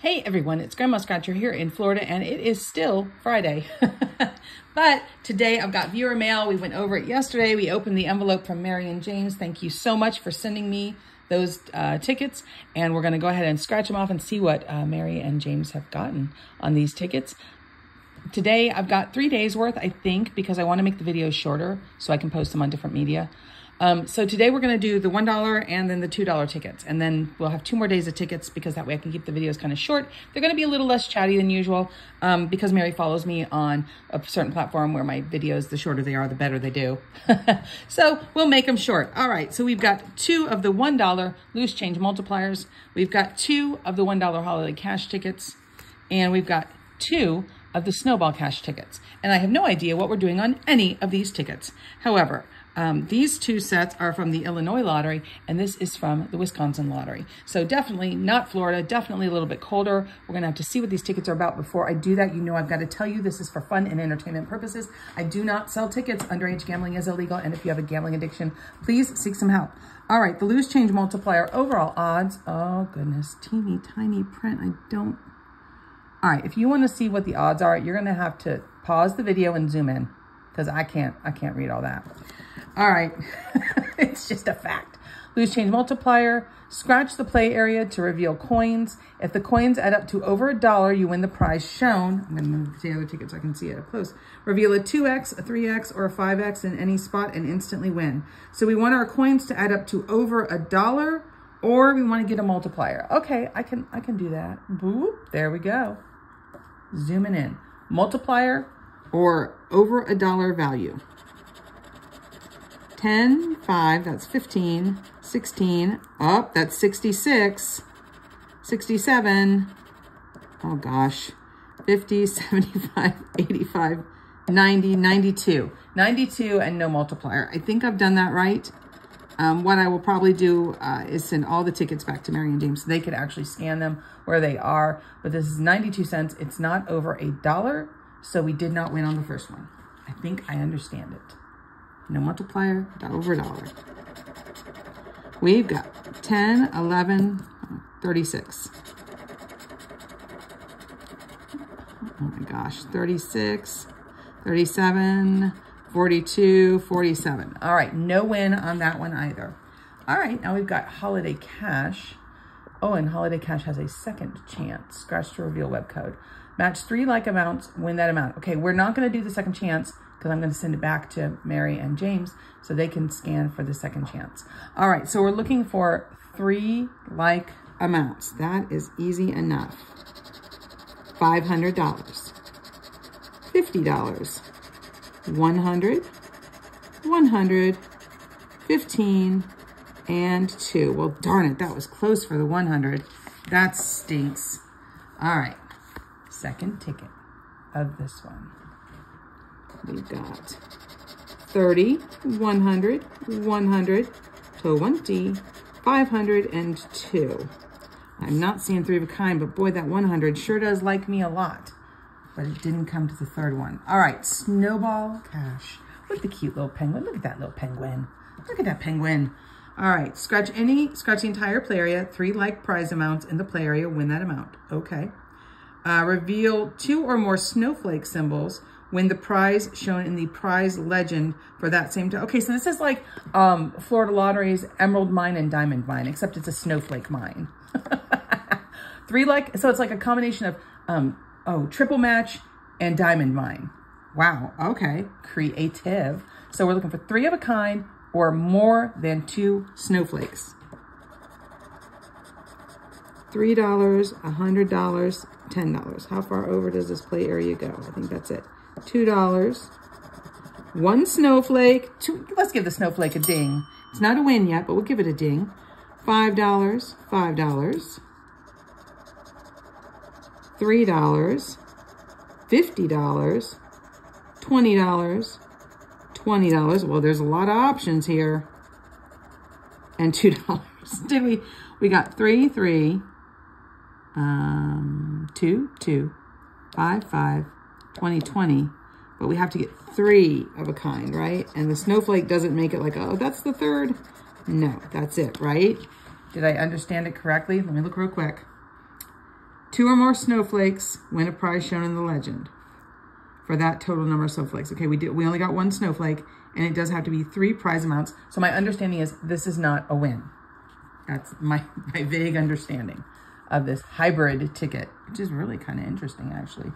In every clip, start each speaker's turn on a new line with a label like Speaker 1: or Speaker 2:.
Speaker 1: Hey everyone, it's Grandma Scratcher here in Florida and it is still Friday. but today I've got viewer mail. We went over it yesterday. We opened the envelope from Mary and James. Thank you so much for sending me those uh, tickets and we're going to go ahead and scratch them off and see what uh, Mary and James have gotten on these tickets. Today I've got three days worth, I think, because I want to make the videos shorter so I can post them on different media. Um, so today we're going to do the $1 and then the $2 tickets. And then we'll have two more days of tickets because that way I can keep the videos kind of short. They're going to be a little less chatty than usual um, because Mary follows me on a certain platform where my videos, the shorter they are, the better they do. so we'll make them short. All right, so we've got two of the $1 loose change multipliers. We've got two of the $1 holiday cash tickets. And we've got two of the snowball cash tickets. And I have no idea what we're doing on any of these tickets. However, um, these two sets are from the Illinois lottery, and this is from the Wisconsin lottery. So definitely not Florida, definitely a little bit colder. We're gonna have to see what these tickets are about. Before I do that, you know I've gotta tell you this is for fun and entertainment purposes. I do not sell tickets. Underage gambling is illegal, and if you have a gambling addiction, please seek some help. All right, the loose change multiplier overall odds. Oh goodness, teeny tiny print. I don't. All right, if you wanna see what the odds are, you're gonna have to pause the video and zoom in because I can't, I can't read all that. All right, it's just a fact. Loose change multiplier, scratch the play area to reveal coins. If the coins add up to over a dollar, you win the prize shown. I'm gonna move the other ticket so I can see it up close. Reveal a 2x, a 3x, or a 5x in any spot and instantly win. So we want our coins to add up to over a dollar or we wanna get a multiplier. Okay, I can, I can do that. Boop, there we go. Zooming in. Multiplier or over a dollar value. 10, 5, that's 15, 16, up, oh, that's 66, 67, oh gosh, 50, 75, 85, 90, 92. 92 and no multiplier. I think I've done that right. Um, what I will probably do uh, is send all the tickets back to Mary and James so they could actually scan them where they are. But this is 92 cents. It's not over a dollar, so we did not win on the first one. I think I understand it no multiplier, dollar over dollar. We've got 10, 11, 36. Oh my gosh, 36, 37, 42, 47. All right, no win on that one either. All right, now we've got Holiday Cash. Oh, and Holiday Cash has a second chance. Scratch to reveal web code. Match three like amounts, win that amount. Okay, we're not going to do the second chance because I'm going to send it back to Mary and James so they can scan for the second chance. All right, so we're looking for three like amounts. That is easy enough. $500, $50, 100, 100, 15, and 2. Well, darn it, that was close for the 100. That stinks. All right, second ticket of this one. We've got 30, 100, 100, 20, 502. I'm not seeing three of a kind, but boy, that 100 sure does like me a lot. But it didn't come to the third one. All right, Snowball Cash. Look at the cute little penguin. Look at that little penguin. Look at that penguin. All right, scratch any, scratch the entire play area, three like prize amounts in the play area, win that amount. Okay. Uh, reveal two or more snowflake symbols win the prize shown in the prize legend for that same time. Okay, so this is like um, Florida Lottery's Emerald Mine and Diamond Mine, except it's a snowflake mine. Three like, so it's like a combination of, um, oh, triple match and diamond mine. Wow, okay, creative. So we're looking for three of a kind or more than two snowflakes. $3, $100, $10. How far over does this play area go? I think that's it. $2. One snowflake. Two, let's give the snowflake a ding. It's not a win yet, but we'll give it a ding. $5, $5. $3, $50, $20, $20. Well, there's a lot of options here. And $2. Did we? We got three, three, um, two, two, five, five, 2020, but we have to get three of a kind, right? And the snowflake doesn't make it like, oh, that's the third. No, that's it, right? Did I understand it correctly? Let me look real quick. Two or more snowflakes win a prize shown in the legend for that total number of snowflakes. Okay, we did. We only got one snowflake, and it does have to be three prize amounts. So my understanding is this is not a win. That's my, my vague understanding of this hybrid ticket, which is really kind of interesting, actually.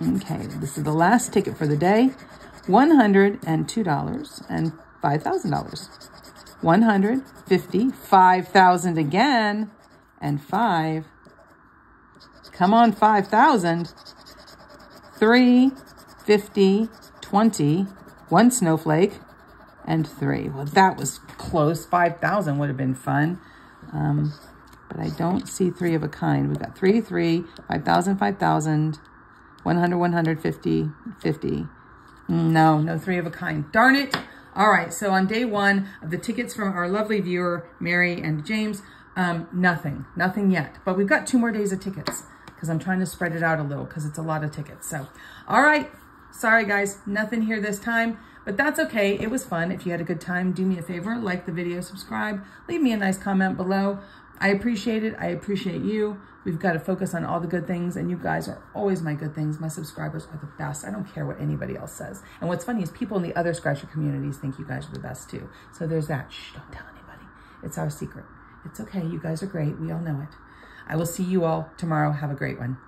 Speaker 1: Okay, this is the last ticket for the day. $102 and $5,000. 150, 5,000 again, and 5. Come on, 5,000. 3, 50, 20, 1 snowflake, and 3. Well, that was close. 5,000 would have been fun. Um, but I don't see 3 of a kind. We've got 3, 3, 5,000, 5,000, 100, 150, 50. No, no 3 of a kind. Darn it. All right, so on day one of the tickets from our lovely viewer, Mary and James, um, nothing, nothing yet. But we've got two more days of tickets because I'm trying to spread it out a little because it's a lot of tickets. So, all right. Sorry, guys. Nothing here this time, but that's okay. It was fun. If you had a good time, do me a favor, like the video, subscribe, leave me a nice comment below. I appreciate it. I appreciate you. We've got to focus on all the good things, and you guys are always my good things. My subscribers are the best. I don't care what anybody else says. And what's funny is people in the other Scratcher communities think you guys are the best too. So there's that. Shh, don't tell anybody. It's our secret. It's okay. You guys are great. We all know it. I will see you all tomorrow. Have a great one.